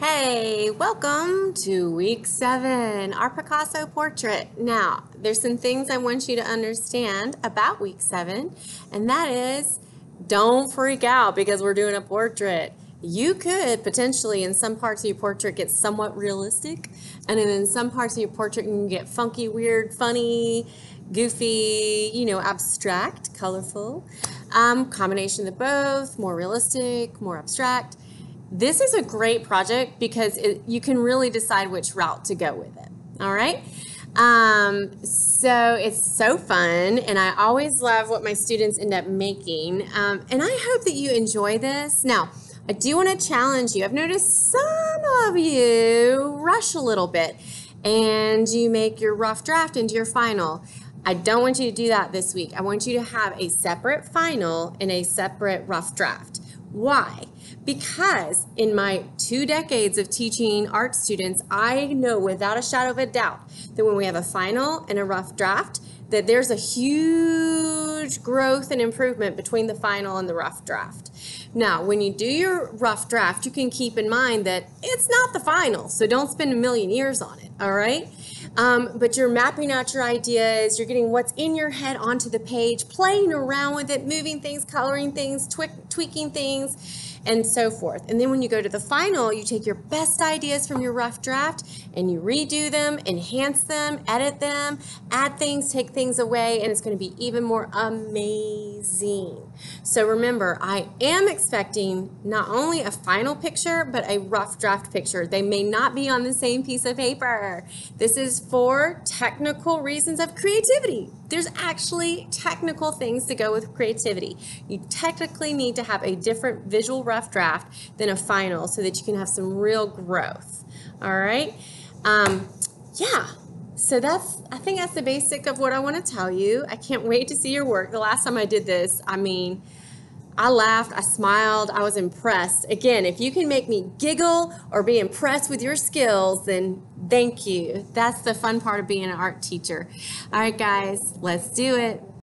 Hey, welcome to week seven, our Picasso portrait. Now, there's some things I want you to understand about week seven, and that is don't freak out because we're doing a portrait. You could potentially, in some parts of your portrait, get somewhat realistic, and then in some parts of your portrait, you can get funky, weird, funny, goofy, you know, abstract, colorful. Um, combination of both, more realistic, more abstract. This is a great project because it, you can really decide which route to go with it. All right. Um, so it's so fun, and I always love what my students end up making. Um, and I hope that you enjoy this. Now, I do want to challenge you. I've noticed some of you rush a little bit and you make your rough draft into your final. I don't want you to do that this week. I want you to have a separate final and a separate rough draft. Why? Because in my two decades of teaching art students, I know without a shadow of a doubt that when we have a final and a rough draft, that there's a huge growth and improvement between the final and the rough draft. Now, when you do your rough draft, you can keep in mind that it's not the final, so don't spend a million years on it, all right? Um, but you're mapping out your ideas, you're getting what's in your head onto the page, playing around with it, moving things, coloring things, tweaking things and so forth. And then when you go to the final, you take your best ideas from your rough draft and you redo them, enhance them, edit them, add things, take things away, and it's going to be even more amazing. So remember, I am expecting not only a final picture, but a rough draft picture. They may not be on the same piece of paper. This is for technical reasons of creativity. There's actually technical things to go with creativity. You technically need to have a different visual rough draft than a final so that you can have some real growth. All right. Um, yeah. So that's, I think that's the basic of what I want to tell you. I can't wait to see your work. The last time I did this, I mean, I laughed, I smiled, I was impressed. Again, if you can make me giggle or be impressed with your skills, then thank you. That's the fun part of being an art teacher. All right, guys, let's do it.